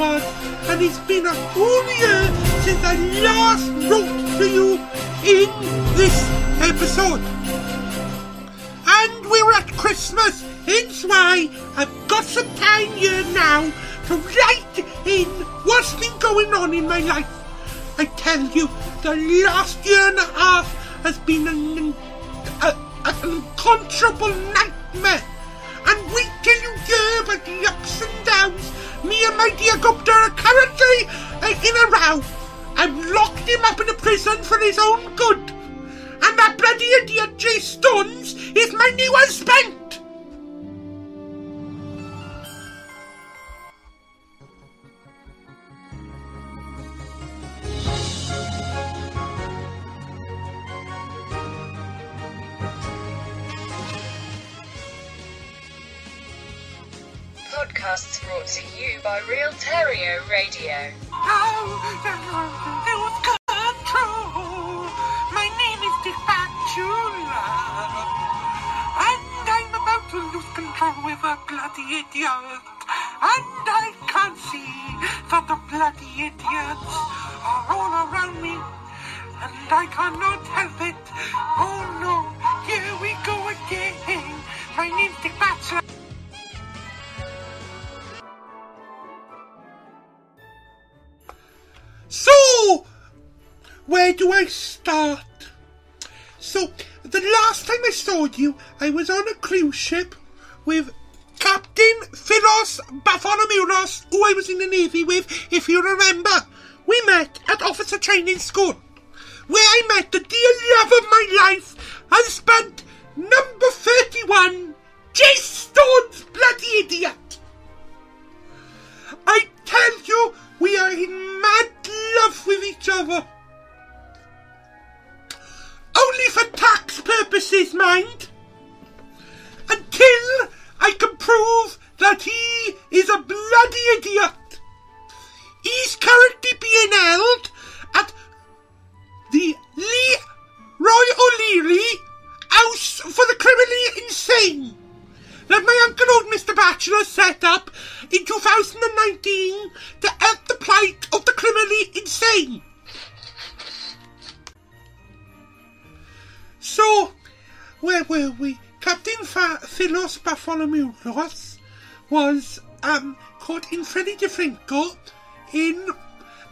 and it's been a whole year since I last wrote to you in this episode. And we're at Christmas, hence why I've got some time here now to write in what's been going on in my life. I tell you, the last year and a half has been an, a, an unconscionable nightmare. And my dear are currently uh, in a row. I've locked him up in a prison for his own good. And that bloody idiot Jay Stones is my new husband. Podcasts brought to you by Real Terryo Radio. lose control. My name is Dick Batchelor. And I'm about to lose control with a bloody idiot. And I can't see that the bloody idiots are all around me. And I cannot help it. Oh no, here we go again. My name's Dick Batchelor. Where do I start? So, the last time I saw you, I was on a cruise ship with Captain Philos Bartholomeus, who I was in the Navy with, if you remember. We met at officer training school, where I met the dear love of my life, husband number 31, Jay Stone's bloody idiot. I tell you, we are in mad love with each other. Only for tax purposes, mind. Until I can prove that he is a bloody idiot. He's currently being held at the Lee Roy O'Leary House for the Criminally Insane that my uncle old Mr. Batchelor set up in 2019 to help the plight of the criminally insane. So, where were we? Captain Fa- Philos Ross was um, caught in Freddy DeFranco in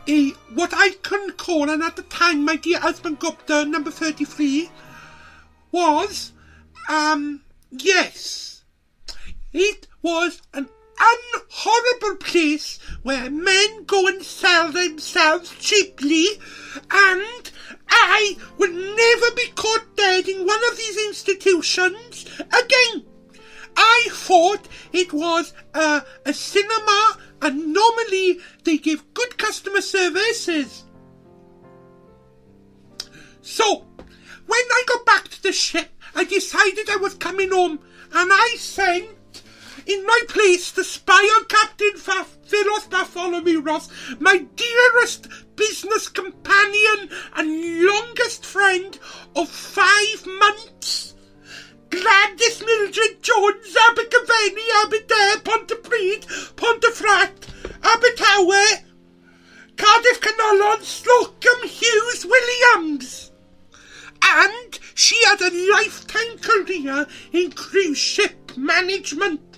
a what I can call, and at the time my dear husband Gupta, number 33, was, um, yes, it was an unhorrible place where men go and sell themselves cheaply, and I would never be caught dead in one of these institutions again. I thought it was uh, a cinema, and normally they give good customer services. So, when I got back to the ship, I decided I was coming home, and I sent in my place the spy Captain Fa- Philos Ross, my dearest business companion and longest friend of five months. Gladys Mildred Jones, Abergavenny, Aberdare, Pontypridd, Pontefract, Abertawe, Cardiff Canolon, Slocum, Hughes, Williams. And she had a lifetime career in cruise ship management.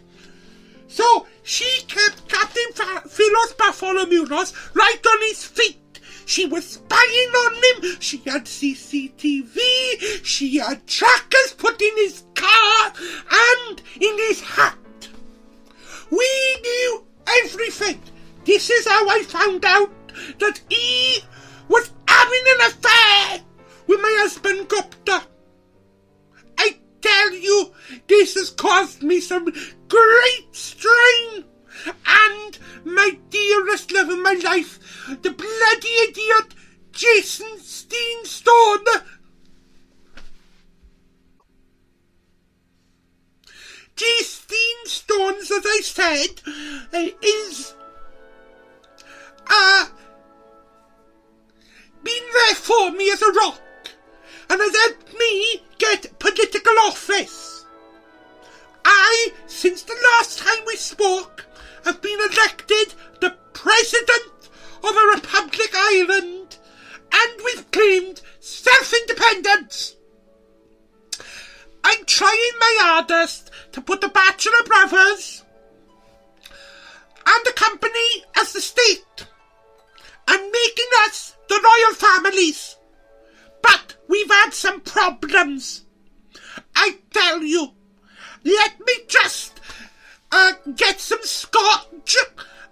So she kept Captain Philos Bartholomeus right on his feet. She was spying on him. She had CCTV. She had trackers put in his car and in his hat. We knew everything. This is how I found out that he was having an affair with my husband Gupta. I tell you, this has caused me some great strain. And my dearest love of my life, the bloody idiot Jason Steenstone. Jason Stones, as I said, is uh, been there for me as a rock and has helped me get political office. I, since the last time we spoke, have been elected the President of a Republic Island, and we've claimed self-independence. I'm trying my hardest to put the Batchelor Brothers and the company as the state and making us the royal families. But we've had some problems. I tell you, let me just uh, get some scotch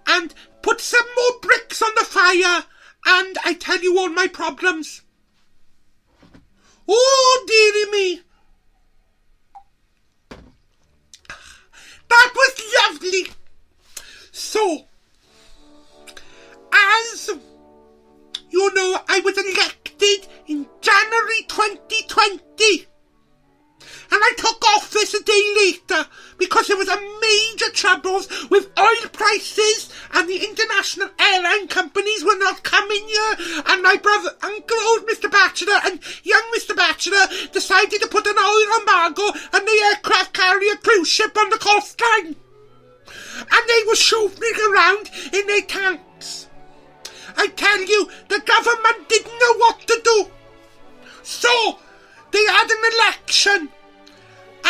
and put some more bricks on the fire, and I tell you all my problems. Oh, dearie me. That was lovely. So, as you know, I was elected in January 2020. And I took office a day later because there was a major troubles with oil prices and the international airline companies were not coming here and my brother, Uncle Old Mr. Batchelor and young Mr. Batchelor decided to put an oil embargo on the aircraft carrier cruise ship on the coastline. And they were chauffeuring around in their tanks. I tell you, the government didn't know what to do. So, they had an election.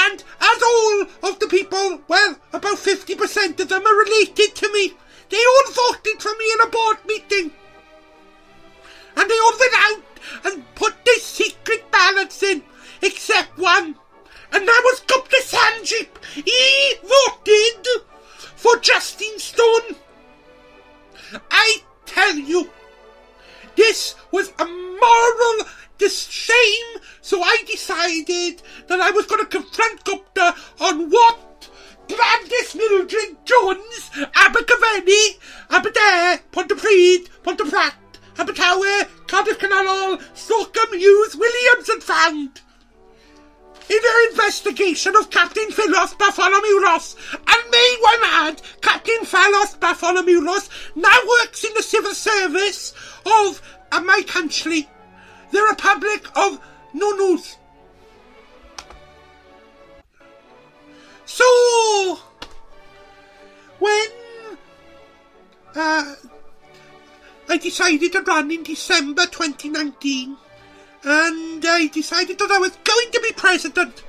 And as all of the people, well, about 50% of them are related to me, they all voted for me in a board meeting. And they all went out and put their secret ballots in, except one. And that was Gupta Sanjip. He voted for Justin Stone. I tell you, this was a moral dis- shame, so I decided that I was going to confront Gupta on what Gladys Mildred Jones, Abergavenny, Aberdare, Pontypridd, Pontefract, Abertawe, Cardiff Canal, Slocum, Hughes, Williams and found in her investigation of Captain Philos Bartholomew Ross. And may one add, Captain Philos Bartholomew Ross now works in the civil service of uh, my country, the Republic of Nunus. So, when uh, I decided to run in December 2019, and I decided that I was going to be president.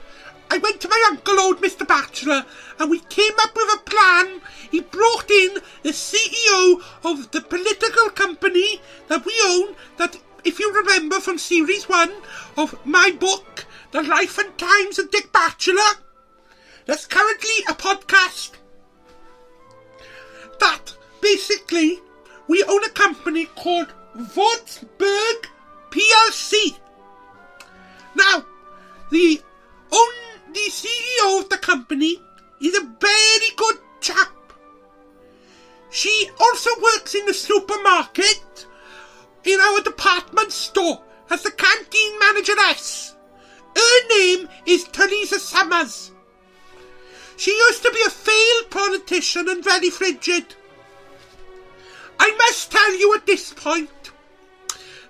I went to my uncle, old Mr. Batchelor, and we came up with a plan. He brought in the CEO of the political company that we own, that, if you remember from series one of my book, The Life and Times of Dick Batchelor, that's currently a podcast. That, basically, we own a company called Würzburg PLC. Now, the own the CEO of the company is a very good chap. She also works in the supermarket in our department store as the canteen manageress. Her name is Teresa Summers. She used to be a failed politician and very frigid. I must tell you at this point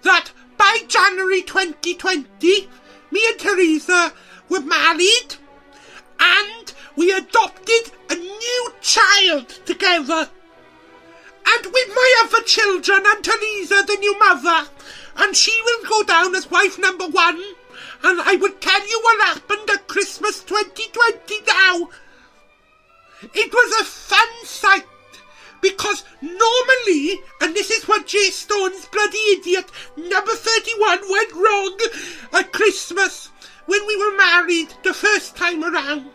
that by January 2020, me and Teresa were married and we adopted a new child together. And with my other children and Teresa, the new mother, and she will go down as wife number one. And I will tell you what happened at Christmas 2020 now. It was a fun sight because normally, and this is what Jay Stone's bloody idiot number 31 went wrong at Christmas when we were married the first time around.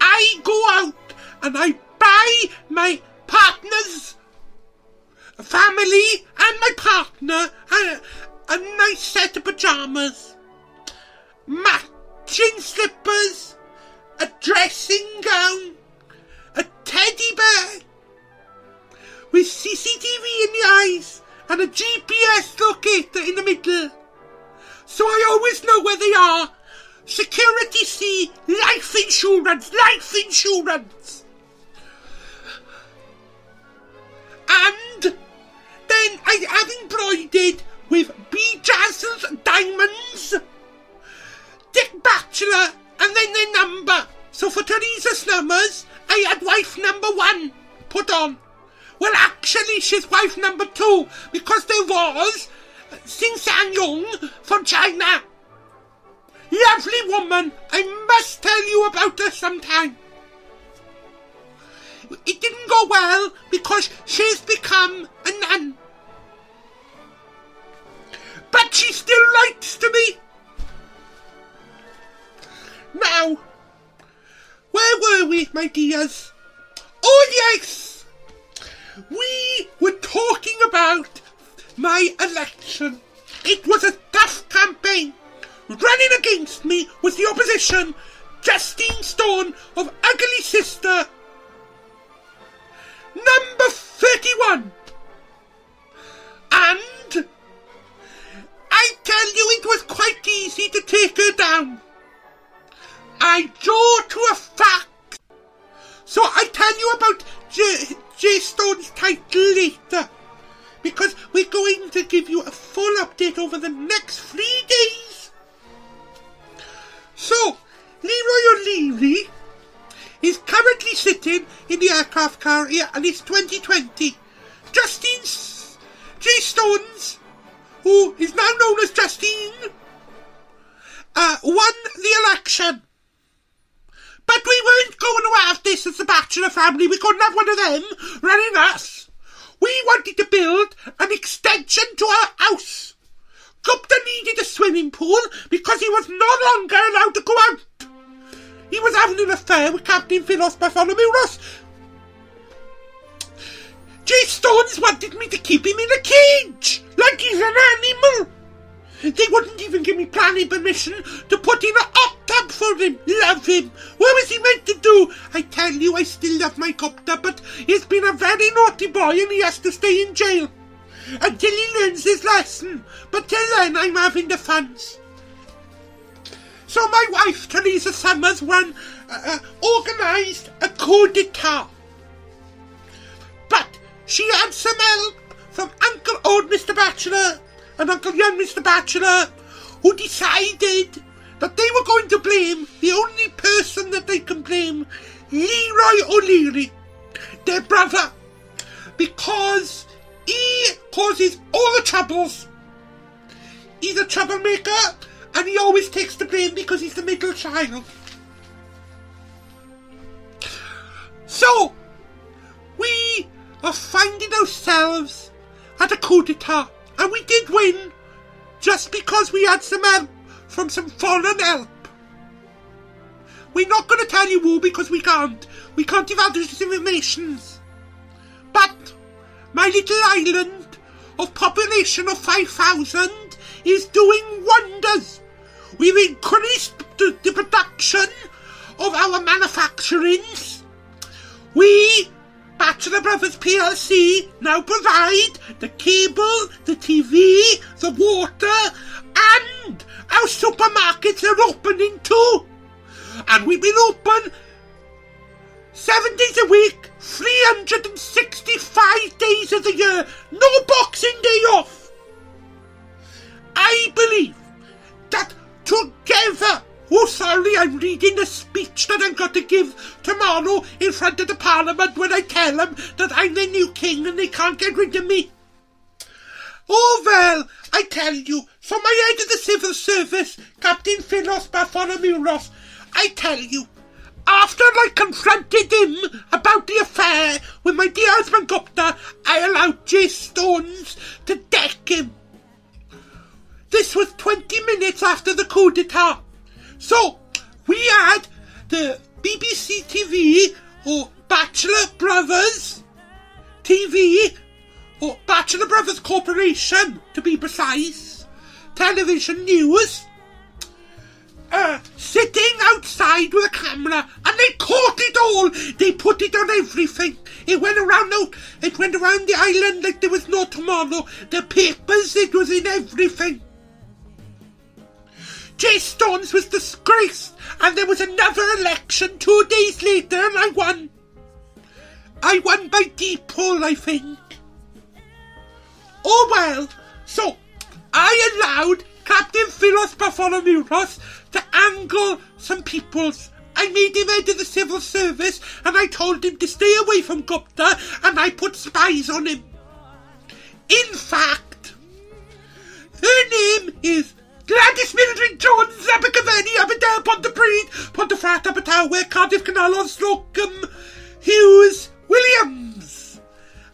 I go out and I buy my partner's family and my partner a, a nice set of pajamas, matching slippers, a dressing gown, a teddy bear with CCTV in the eyes and a GPS locator in the middle. So I always know where they are. Security C, life insurance, life insurance. And then I have embroidered with Bejazzled diamonds, Dick Batchelor, and then their number. So for Teresa's numbers, I had wife number one put on. Well, actually, she's wife number two because there was Sing Sang Young from China. lovely woman. I must tell you about her sometime. It didn't go well because she's become a nun. But she still writes to me. Now, where were we, my dears? Oh, yes! We were talking about my election. It was a tough campaign. Running against me was the opposition, Justine Stone of Ugly Sister. Number 31. And tell you it was quite easy to take her down. I draw to a fact. So I tell you about J, J Stone's title later. Because we're going to give you a full update over the next three days. So, Leroy O'Leary is currently sitting in the aircraft carrier and it's 2020. Justine J Stones, who is now known as Justine, uh, won the election. But we weren't going to have this as the Batchelor family. We couldn't have one of them running us. We wanted to build an extension to our house. Gupta needed a swimming pool because he was no longer allowed to go out. He was having an affair with Captain Philos Bartholomew Ross. Jay Stones wanted me to keep him in a cage, he's an animal. They wouldn't even give me planning permission to put in a hot tub for him. Love him. What was he meant to do? I tell you, I still love my Gupta, but he's been a very naughty boy and he has to stay in jail until he learns his lesson. But till then, I'm having the funds. So my wife, Teresa Summers, won, uh, uh, organised a coup d'etat. But she had some help from Uncle Old Mr. Batchelor and Uncle Young Mr. Batchelor, who decided that they were going to blame the only person that they can blame, Leroy O'Leary, their brother, because he causes all the troubles. He's a troublemaker, and he always takes the blame because he's the middle child. So, we are finding ourselves at a coup d'etat, and we did win just because we had some help from some foreign help. We're not going to tell you who because we can't. We can't give out those informations. But my little island of population of 5,000 is doing wonders. We've increased the, the production of our manufacturings. We, Batchelor Brothers PLC, now provide the cable, the TV, the water, and our supermarkets are opening too. And we've been open seven days a week, 365 days of the year, no Boxing Day off. I believe that together, oh sorry, I'm reading the speech that I've got to give tomorrow in front of the Parliament when I tell them that I'm the new king and they can't get rid of me. Oh well, I tell you, from my head of the civil service, Captain Philos Bartholomew Ross, I tell you, after I confronted him about the affair with my dear husband Gupta, I allowed J. Stones to deck him. This was 20 minutes after the coup d'etat. So, we had the BBC TV, or Batchelor Brothers TV, or Batchelor Brothers Corporation, to be precise, television news, uh, sitting outside with a camera, and they caught it all. They put it on everything. It went around out. It went around the island like there was no tomorrow. The papers, it was in everything. Jay Stones was disgraced, and there was another election two days later, and I won. I won by deep poll, I think. Oh well, so I allowed Captain Philos Bartholomew Ross to angle some peoples. I made him head of the civil service and I told him to stay away from Gupta and I put spies on him. In fact, her name is Gladys Mildred Jones, Abergavenny, Aberdare, Pontypridd, Pontefract, Abertawe, Cardiff, Canal, Slocum, Hughes, Williams.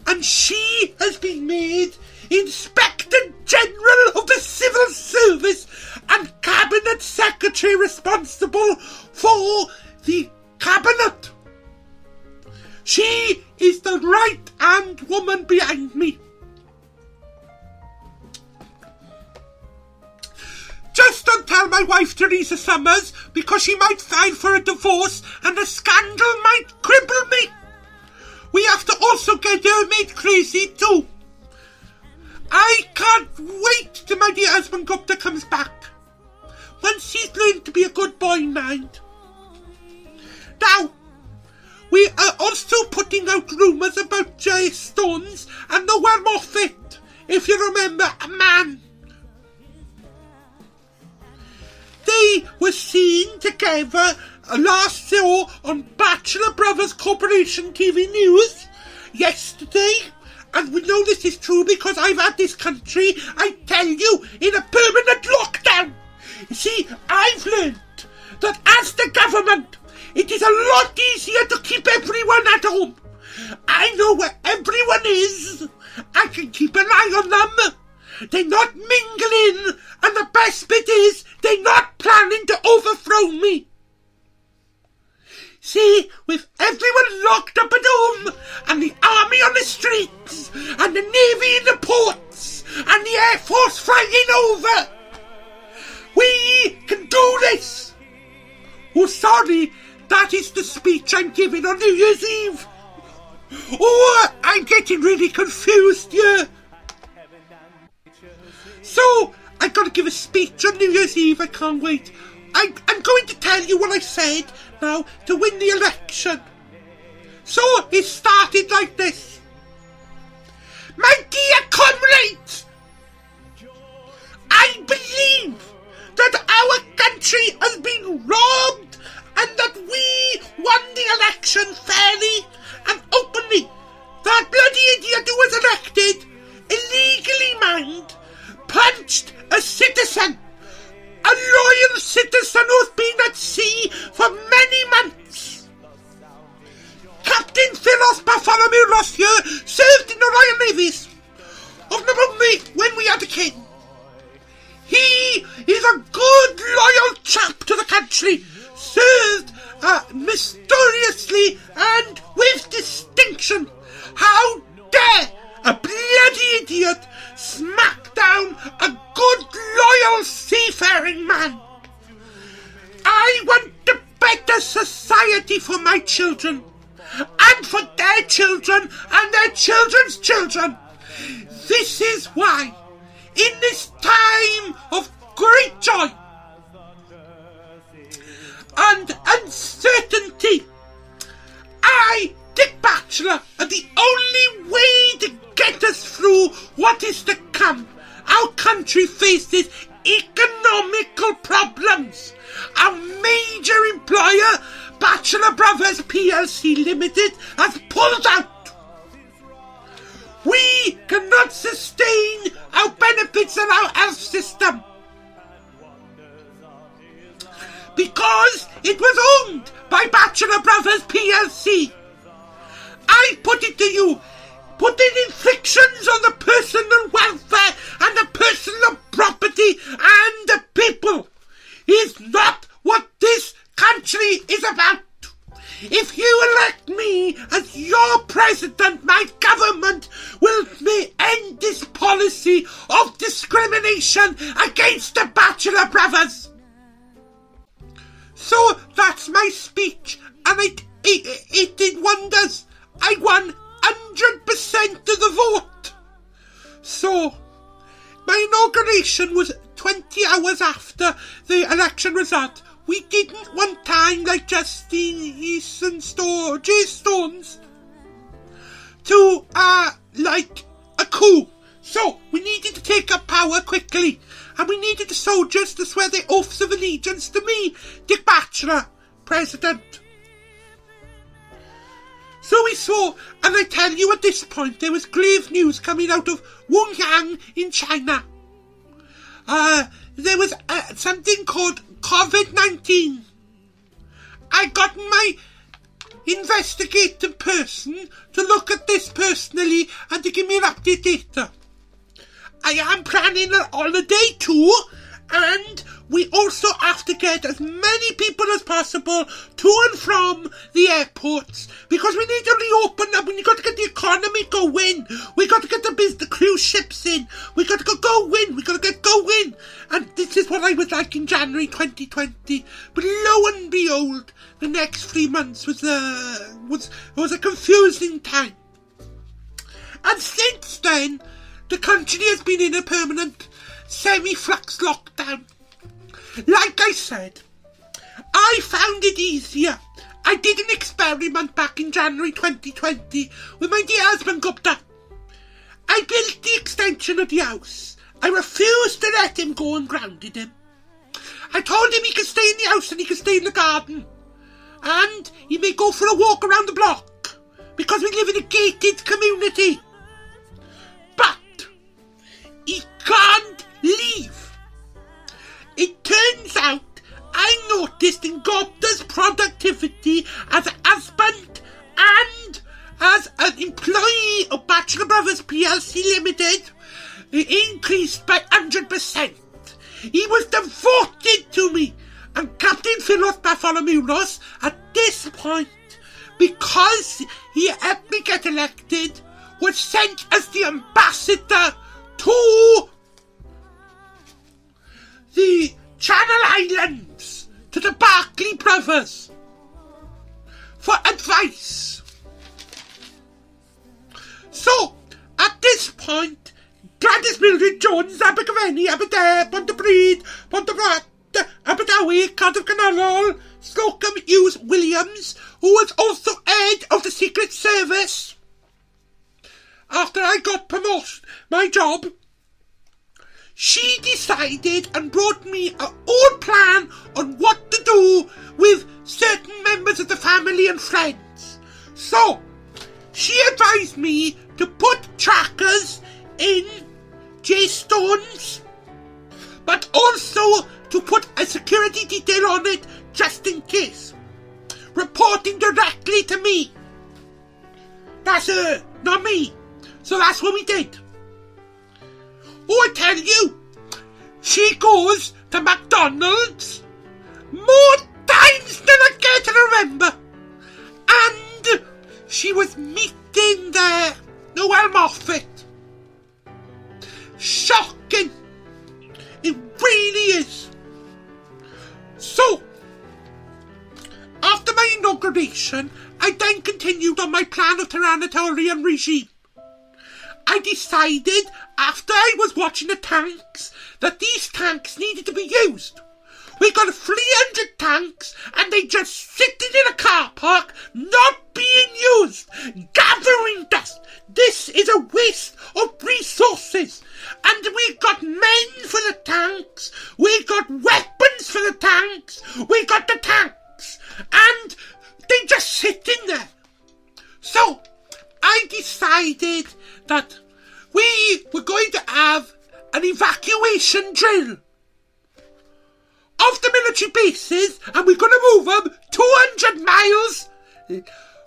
And she has been made Inspector General of the Civil Service and Cabinet Secretary responsible for the Cabinet. She is the right hand woman behind me. Just don't tell my wife Teresa Summers because she might file for a divorce and the scandal might cripple me. We have to also get her made crazy too. I can't wait till my dear husband Gupta comes back. Once he's learned to be a good boy, mind. Now, we are also putting out rumours about Jay Stones and the Noel Moffat, if you remember, a man. They were seen together last show on Batchelor Brothers Corporation TV News yesterday. And we know this is true because I've had this country, I tell you, in a permanent lockdown. You see, I've learned that as the government, it is a lot easier to keep everyone at home. I know where everyone is. I can keep an eye on them. They're not mingling, and the best bit is they're not planning to overthrow me. See, with everyone locked up at home, and the army on the streets, and the navy in the ports, and the air force flying over, we can do this. Oh, sorry, that is the speech I'm giving on New Year's Eve. Oh, I'm getting really confused here. So, I've got to give a speech on New Year's Eve. I can't wait. I, I'm going to tell you what I said now to win the election. So, it started like this. My dear comrades, I believe that our country has been robbed and that we won the election fairly and openly. That bloody idiot who was elected, illegally mind, punched a citizen, a loyal citizen who's been at sea for many months. Captain Philos Bartholomew Rossier served in the Royal Navies of the when we had a king. He is a good, loyal chap to the country, served uh, mysteriously and with distinction. How dare a bloody idiot smack down a good, loyal seafaring man? I want a better society for my children, and for their children and their children's children. This is why, in this time of great joy and uncertainty, I, Dick Batchelor, am the only way to get us through what is to come. Our country faces economical problems. Our major employer, Batchelor Brothers PLC Limited, has pulled out. We cannot sustain our benefits and our health system because it was owned by Batchelor Brothers PLC. I put it to you, putting inflictions on the personal welfare and the personal property and the people is not what this country is about. If you elect me as your president, my government will end this policy of discrimination against the Batchelor Brothers. So that's my speech, and it, it, it did wonders. I won 100% of the vote. So, my inauguration was 20 hours after the election result. We didn't want time like Justine Easton Store, J Stones, to, uh, like a coup. So, we needed to take up power quickly and we needed the soldiers to swear their oaths of allegiance to me, Dick Batchelor, President. So we saw, and I tell you at this point, there was grave news coming out of Wuhan in China. Uh, there was uh, something called COVID 19. I got my investigative person to look at this personally and to give me an update data. I am planning a holiday too, and we also have to get as many people as possible to and from the airports because we need to reopen them. We've got to get the economy going. We've got to get the biz- the cruise ships in. We've got to go going. We've got to get going. And this is what I was like in January 2020. But lo and behold, the next three months was a was was a confusing time. And since then, the country has been in a permanent semi-flux lockdown. Like I said, I found it easier. I did an experiment back in January 2020 with my dear husband Gupta. I built the extension of the house. I refused to let him go and grounded him. I told him he could stay in the house and he could stay in the garden. And he may go for a walk around the block because we live in a gated community. But he can't leave. It turns out I noticed in Gupta's productivity as a husband and as an employee of Batchelor Brothers PLC Limited it increased by 100%. He was devoted to me and Captain Philos Bartholomew Ross at this point, because he helped me get elected, was sent as the ambassador to the Channel Islands to the Barclay brothers for advice. So, at this point, Gladys Mildred Jones, Abergavenny, Aberdare, Pontypridd, Pontefract, Abertawe, Cardiff Canolol, Slocum Hughes Williams, who was also head of the Secret Service. After I got promoted, my job, she decided and brought me a whole plan on what to do with certain members of the family and friends. So, she advised me to put trackers Regime. I decided, after I was watching the tanks, that these tanks needed to be used. We got 300 tanks and they just sitting in a car park, not being used, gathering dust. This is a waste of resources. And we got men for the tanks, we got weapons for the tanks, we got the tanks, and they just sit in there. So, I decided that we were going to have an evacuation drill of the military bases and we're going to move them 200 miles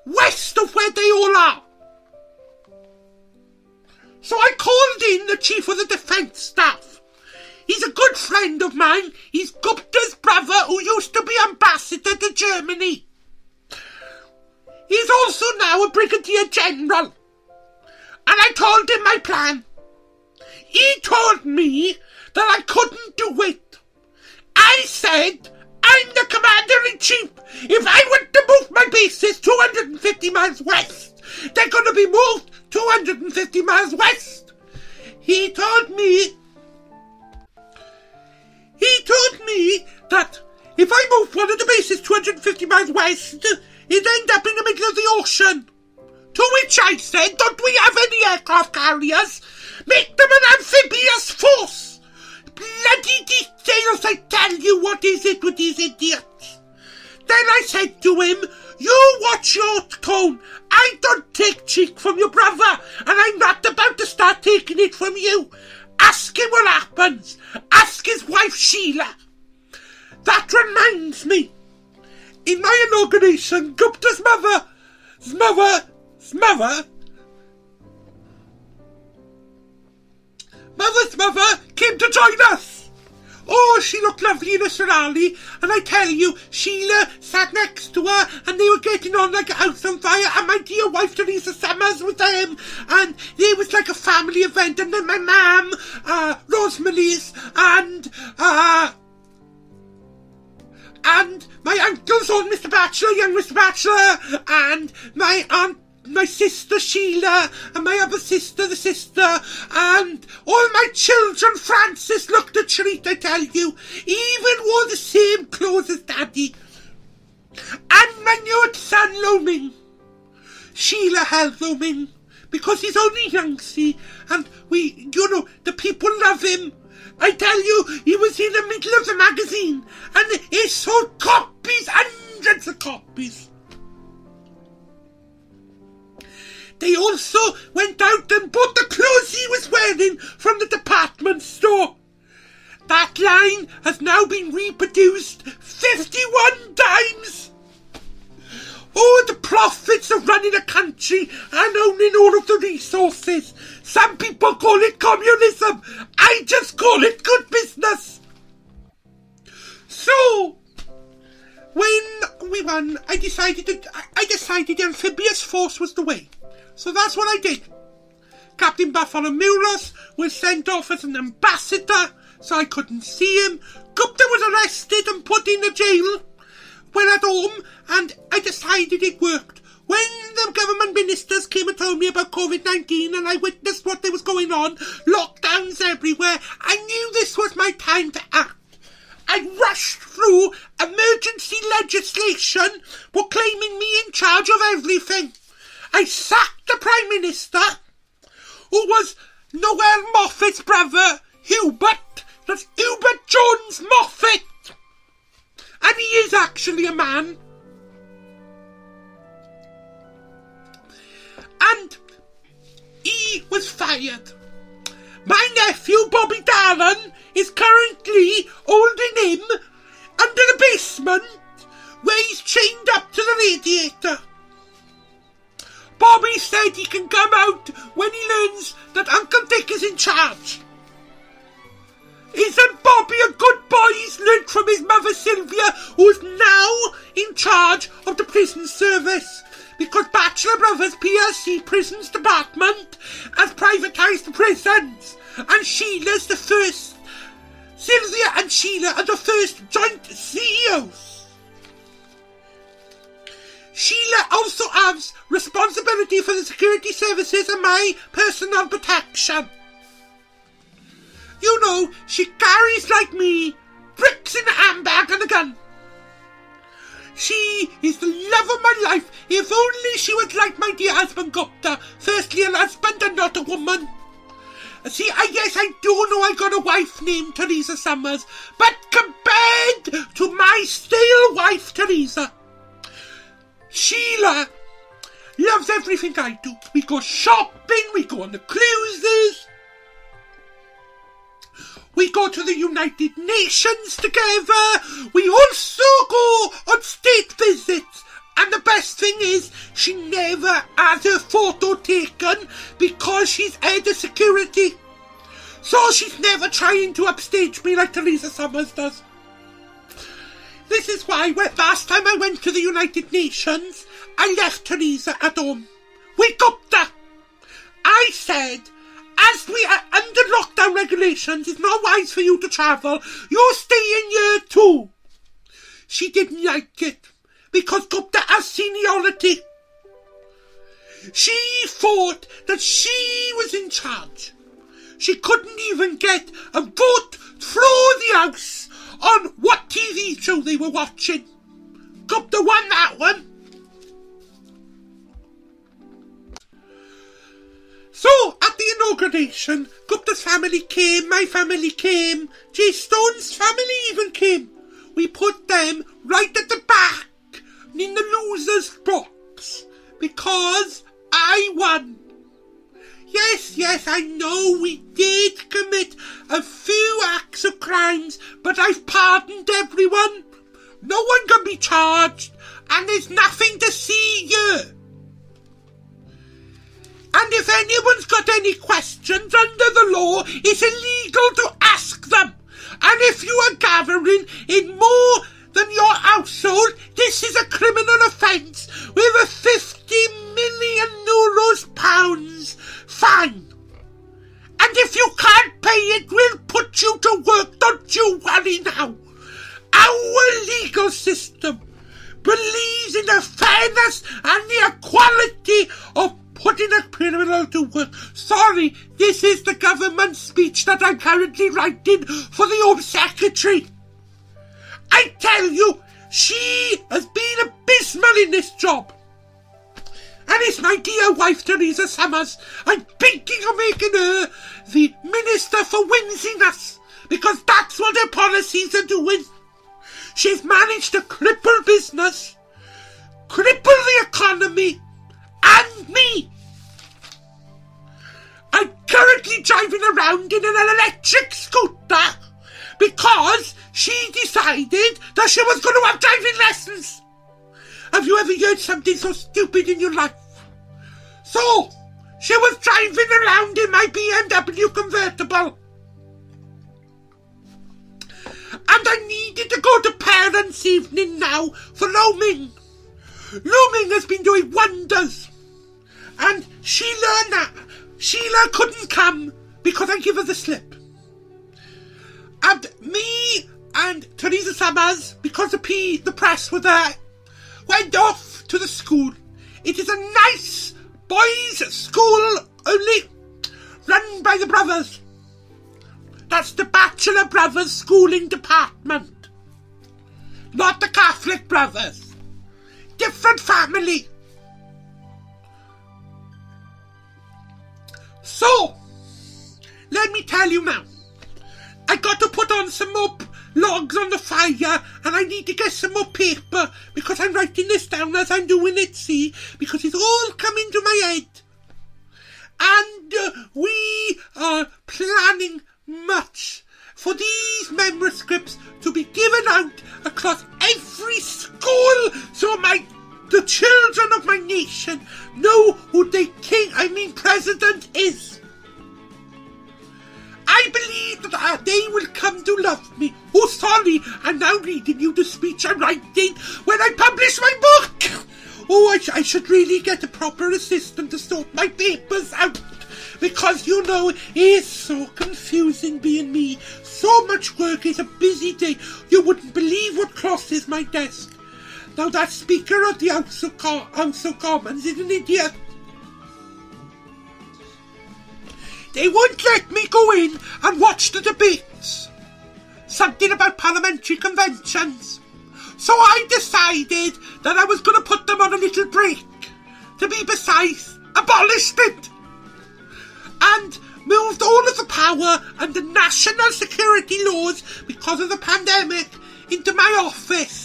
west of where they all are. So I called in the chief of the defence staff. He's a good friend of mine. He's Gupta's brother who used to be ambassador to Germany. He's also now a brigadier general. And I told him my plan. He told me that I couldn't do it. I said, I'm the commander in chief. If I want to move my bases 250 miles west, they're going to be moved 250 miles west. He told me, he told me that if I move one of the bases 250 miles west, it'd end up in the middle of the ocean. To which I said, don't we have any aircraft carriers? Make them an amphibious force. Bloody details, I tell you, what is it with these idiots? Then I said to him, you watch your tone. I don't take cheek from your brother, and I'm not about to start taking it from you. Ask him what happens. Ask his wife Sheila. That reminds me. In my inauguration, Gupta's mother, mother, mother, mother's mother came to join us. Oh, she looked lovely in a sirali, and I tell you, Sheila sat next to her, and they were getting on like a house on fire, and my dear wife Teresa Summers was them, and it was like a family event, and then my mum, uh, Rosemary's, and, uh, and my uncle's old Mr. Batchelor, young Mr. Batchelor, and my aunt my sister Sheila, and my other sister, the sister, and all my children, Francis, looked at treat, I tell you, even wore the same clothes as Daddy. And my new son, Loming. Sheila held Loming, because he's only young, see, and we, you know, the people love him. I tell you, he was in the middle of the magazine, and he sold copies, hundreds of copies. They also went out and bought the clothes he was wearing from the department store. That line has now been reproduced 51 times. Oh, the profits of running a country and owning all of the resources. Some people call it communism. I just call it good business. So, when we won, I decided to, I decided amphibious force was the way. So that's what I did. Captain Mulos was sent off as an ambassador, so I couldn't see him. Gupta was arrested and put in a jail. Went at home, and I decided it worked. When the government ministers came and told me about COVID 19 and I witnessed what was going on, lockdowns everywhere, I knew this was my time to act. I rushed through emergency legislation proclaiming me in charge of everything. I sacked the Prime Minister, who was Noel Moffat's brother, Hubert. That's Hubert Jones Moffat. And he is actually a man. And he was fired. My nephew, Bobby Darren, is currently holding him under the basement where he's chained up to the radiator. Bobby said he can come out when he learns that Uncle Dick is in charge. Isn't Bobby a good boy? He's learnt from his mother Sylvia, who's now in charge of the prison service. Because Batchelor Brothers PLC Prisons Department has privatised the prisons. And Sheila's the first. Sylvia and Sheila are the first joint CEOs. Sheila also has responsibility for the security services and my personal protection. You know, she carries like me bricks in a handbag and a gun. She is the love of my life. If only she was like my dear husband Gupta, firstly a husband and not a woman. See, I guess I do know I got a wife named Teresa Summers, but compared to my stale wife Teresa, Sheila loves everything I do. We go shopping, we go on the cruises, we go to the United Nations together, we also go on state visits. And the best thing is, she never has her photo taken because she's head of security. So she's never trying to upstage me like Teresa Summers does. This is why when, last time I went to the United Nations, I left Teresa at home. Wake up there! I said, we are under lockdown regulations, it's not wise for you to travel. You stay in here too. She didn't like it because Gupta has seniority. She thought that she was in charge. She couldn't even get a vote through the house on what TV show they were watching. Gupta won that one. So, at the inauguration, Gupta's family came, my family came, Jay Stone's family even came. We put them right at the back, in the loser's box, because I won. Yes, yes, I know we did commit a few acts of crimes, but I've pardoned everyone. No one can be charged, and there's nothing to see here. And if anyone's got any questions under the law, it's illegal to ask them. And if you are gathering in more than your household, this is a criminal offence with a 50 million euros pounds fine. And if you can't pay it, we'll put you to work, don't you worry now. Our legal system believes in the fairness and the equality of putting a criminal to work. Sorry, this is the government speech that I'm currently writing for the Home Secretary. I tell you, she has been abysmal in this job. And it's my dear wife, Theresa Summers. I'm thinking of making her the Minister for Whimsiness, because that's what her policies are doing. She's managed to cripple business, cripple the economy, and me. I'm currently driving around in an electric scooter because she decided that she was going to have driving lessons. Have you ever heard something so stupid in your life? So, she was driving around in my BMW convertible. And I needed to go to parents' evening now for Lo Ming. Lo Ming has been doing wonders. And Sheila, na- Sheila couldn't come because I give her the slip. And me and Teresa Summers, because the P, the press were there, went off to the school. It is a nice boys' school only, run by the brothers. That's the Batchelor Brothers Schooling Department. Not the Catholic Brothers. Different family. So, let me tell you now. I got to put on some more logs on the fire and I need to get some more paper because I'm writing this down as I'm doing it, see? Because it's all coming to my head. And uh, we are planning much for these manuscripts to be given out across every school so my the children of my nation know who the king, I mean president is. I believe that uh, they will come to love me. Oh, sorry, I'm now reading you the speech I'm writing when I publish my book. Oh, I, sh- I should really get a proper assistant to sort my papers out. Because, you know, it's so confusing being me. So much work is a busy day. You wouldn't believe what crosses my desk. Now, that Speaker of the House of, Commons is an idiot. They won't let me go in and watch the debates. Something about parliamentary conventions. So I decided that I was going to put them on a little break. To be precise, abolished it. And moved all of the power under national security laws because of the pandemic into my office.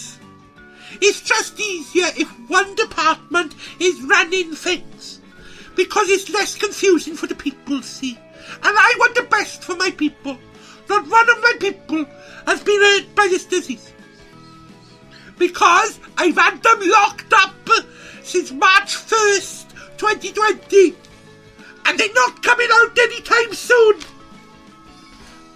It's just easier if one department is running things. Because it's less confusing for the people, see. And I want the best for my people. Not one of my people has been hurt by this disease. Because I've had them locked up since March 1st, 2020. And they're not coming out anytime soon.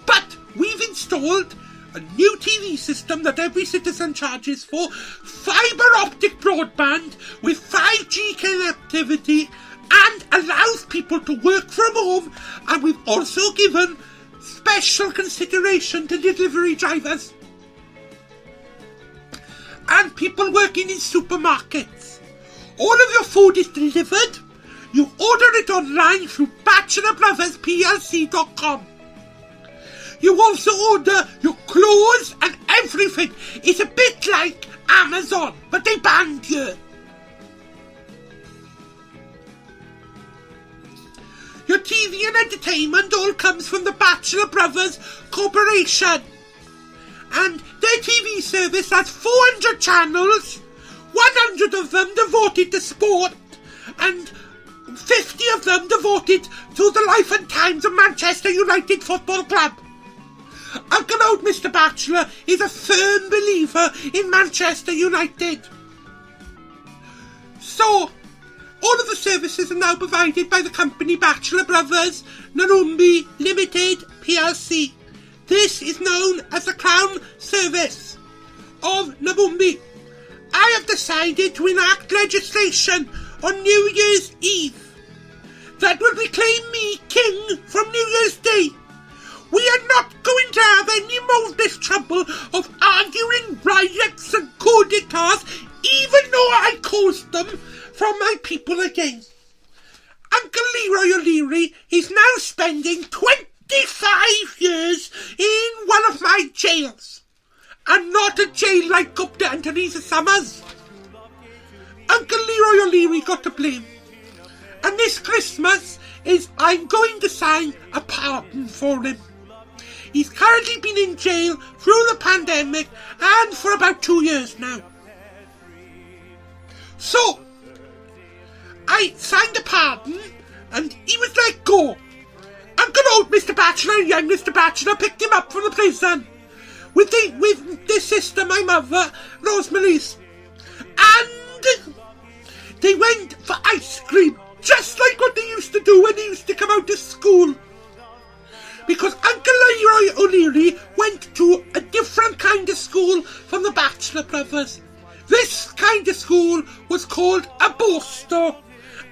But we've installed a new TV system that every citizen charges for, fibre optic broadband with 5G connectivity, and allows people to work from home. And we've also given special consideration to delivery drivers and people working in supermarkets. All of your food is delivered. You order it online through batchelorbrothersplc.com. You also order your clothes and everything. It's a bit like Amazon, but they banned you. Your TV and entertainment all comes from the Batchelor Brothers Corporation. And their TV service has 400 channels, 100 of them devoted to sport, and 50 of them devoted to the life and times of Manchester United Football Club. Uncle old Mr. Batchelor is a firm believer in Manchester United. So, all of the services are now provided by the company Batchelor Brothers Narumbi Limited PLC. This is known as the Crown Service of Nabumbi. I have decided to enact legislation on New Year's Eve that will reclaim me king from New Year's Day. We are not going to have any more of this trouble of arguing riots and coup d'etats, even though I caused them from my people again. Uncle Leroy O'Leary is now spending 25 years in one of my jails. And not a jail like up to Teresa Summers. Uncle Leroy O'Leary got to blame. And this Christmas is I'm going to sign a pardon for him. He's currently been in jail through the pandemic and for about two years now. So, I signed a pardon and he was let go. And good old Mr. Batchelor, young Mr. Batchelor, picked him up from the prison with the with the sister, my mother, Rosemary's. And they went for ice cream, just like what they used to do when they used to come out of school. Because Uncle Leroy O'Leary went to a different kind of school from the Batchelor brothers. This kind of school was called a Borstal.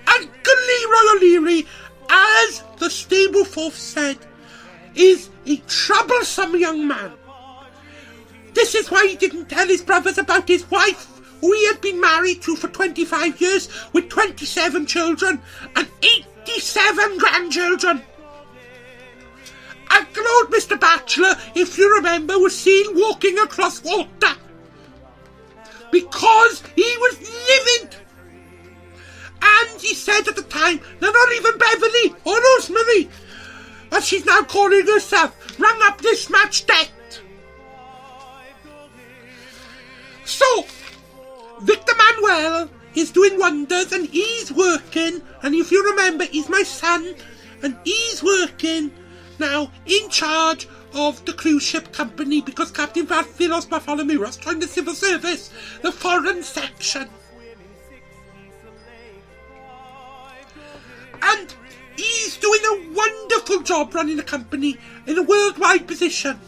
Uncle Leroy O'Leary, as the Stable said, is a troublesome young man. This is why he didn't tell his brothers about his wife, who he had been married to for 25 years with 27 children and 87 grandchildren. Old Mr. Batchelor, if you remember, was seen walking across water because he was livid. And he said at the time, they're not even Beverly or Rosemary, as she's now calling herself, rung up this match debt. So, Victor Manuel is doing wonders and he's working, and if you remember, he's my son, and he's working now in charge of the cruise ship company because Captain Philos Bartholomew joined the civil service, the foreign section. And he's doing a wonderful job running the company in a worldwide position.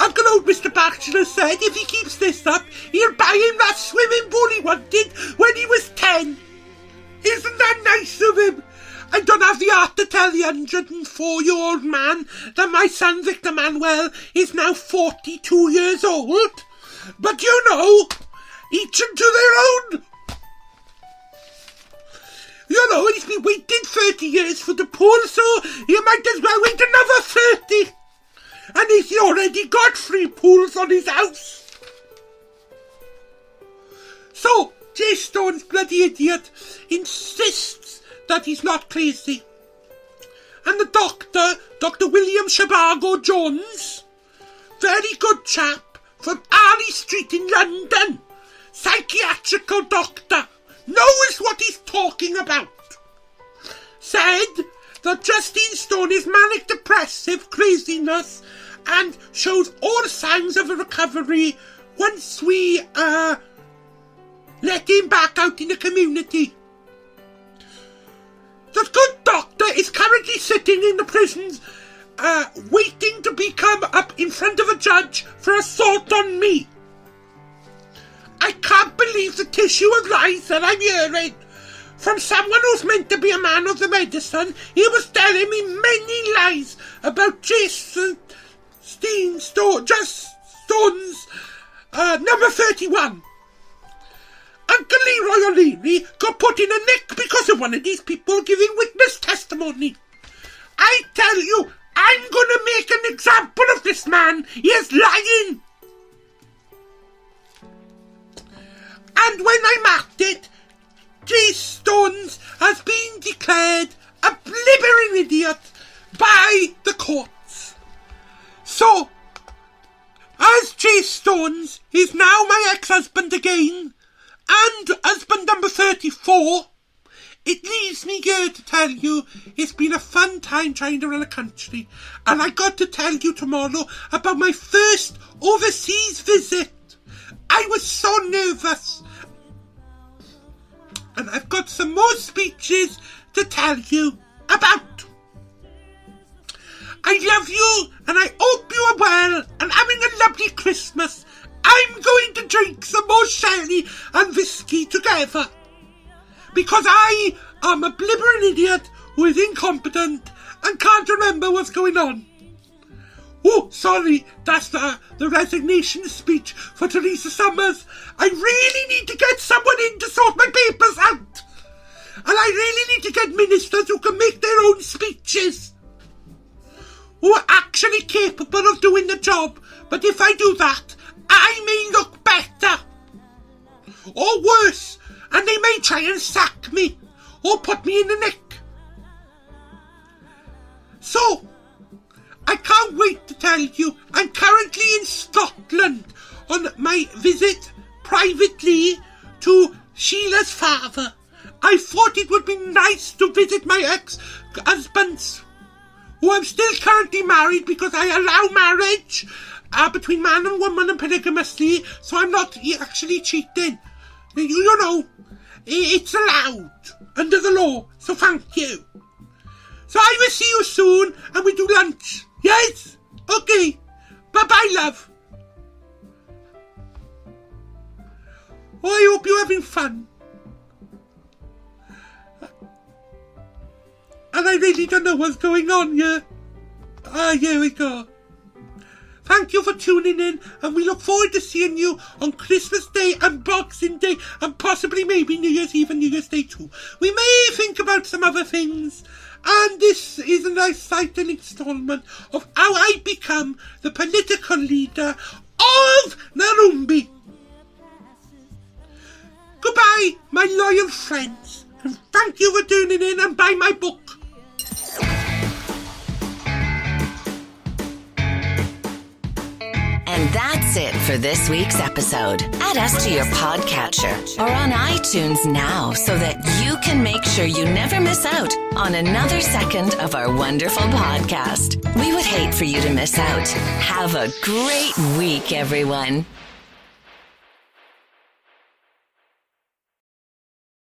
Uncle old Mr. Batchelor said if he keeps this up, he'll buy him that swimming pool he wanted when he was ten. Isn't that nice of him? I don't have the heart to tell the 104 year old man that my son Victor Manuel is now 42 years old. But you know, each unto their own. You know, he's been waiting 30 years for the pool, so he might as well wait another 30 and he's already got three pools on his house. So, Jay Stone's bloody idiot insists that he's not crazy. And the doctor, Dr. William Shabago Jones, very good chap from Harley Street in London, psychiatrical doctor, knows what he's talking about. Said that Justine Stone is manic depressive craziness and shows all signs of a recovery once we uh, let him back out in the community. The good doctor is currently sitting in the prisons uh, waiting to become up in front of a judge for assault on me. I can't believe the tissue of lies that I'm hearing. From someone who's meant to be a man of the medicine, he was telling me many lies about Jason Steen Stone, just Stones, uh, number 31. Uncle Leroy O'Leary got put in a nick because of one of these people giving witness testimony. I tell you, I'm going to make an example of this man. He is lying. And when I'm at it, Jay Stones has been declared a blibbering idiot by the courts. So, as Jay Stones is now my ex-husband again, and husband number 34, it leaves me here to tell you it's been a fun time trying to run a country. And I got to tell you tomorrow about my first overseas visit. I was so nervous. And I've got some more speeches to tell you about. I love you and I hope you are well and having a lovely Christmas. I'm going to drink some more sherry and whiskey together. Because I am a blibbering idiot who is incompetent and can't remember what's going on. Oh, sorry, that's the, the resignation speech for Teresa Summers. I really need to get someone in to sort my papers out. And I really need to get ministers who can make their own speeches. Who are actually capable of doing the job. But if I do that, I may look better. Or worse, and they may try and sack me. Or put me in the nick. So, I can't wait to tell you I'm currently in Scotland on my visit privately to Sheila's father. I thought it would be nice to visit my ex-husbands, who I'm still currently married because I allow marriage uh, between man and woman and polygamously, so I'm not actually cheating. You, you know, it's allowed under the law, so thank you. So I will see you soon and we do lunch. Yes? Okay. Bye bye, love. Oh, I hope you're having fun. And I really don't know what's going on here. Ah, here we go. Thank you for tuning in, and we look forward to seeing you on Christmas Day and Boxing Day, and possibly maybe New Year's Eve and New Year's Day too. We may think about some other things, and this is an exciting installment of how I become the political leader of Narumbi. Goodbye, my loyal friends, and thank you for tuning in and buy my book. And that's it for this week's episode. Add us to your podcatcher or on iTunes now so that you can make sure you never miss out on another second of our wonderful podcast. We would hate for you to miss out. Have a great week, everyone.